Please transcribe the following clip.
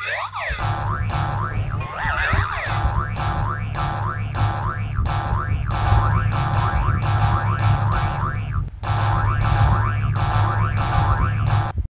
Oh!